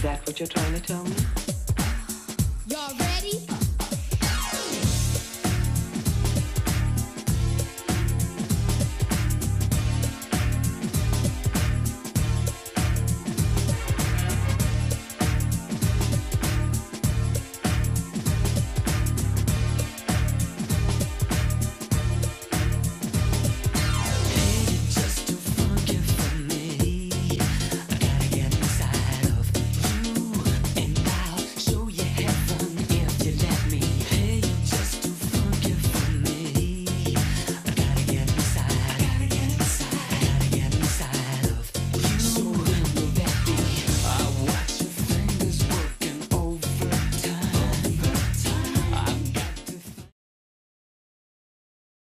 Is that what you're trying to tell me?